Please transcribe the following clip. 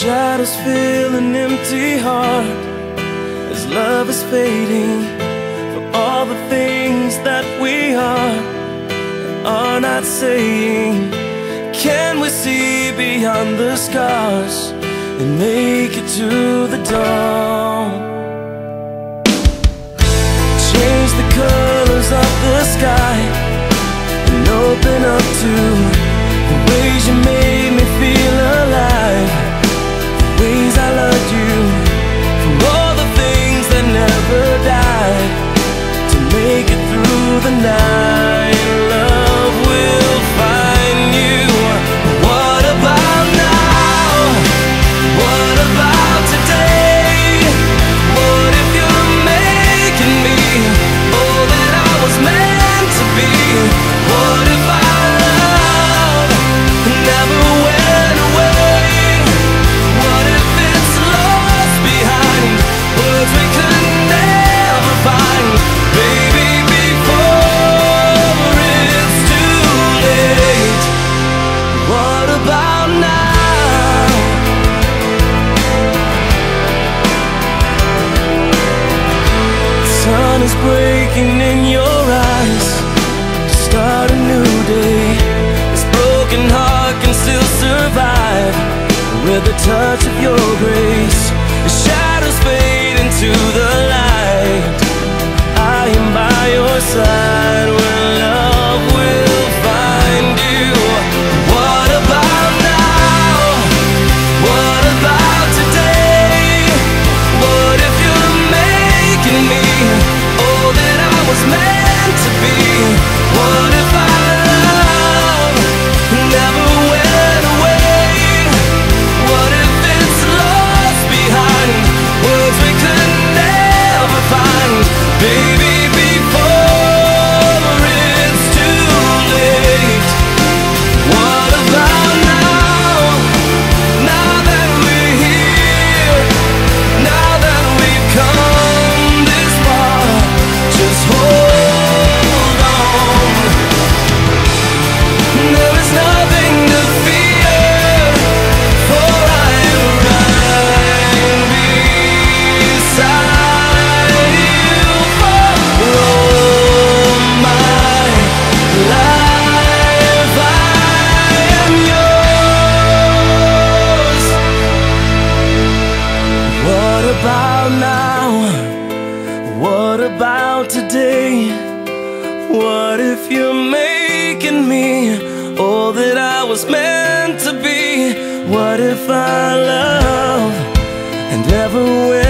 Shadows fill an empty heart as love is fading for all the things that we are are not saying. Can we see beyond the scars and make it to the dawn? Change the colors of the sky and open up to sun is breaking in your eyes start a new day. This broken heart can still survive with the touch of your grace. The shadows fade into the light. About now? What about today? What if you're making me all that I was meant to be? What if our love and ever went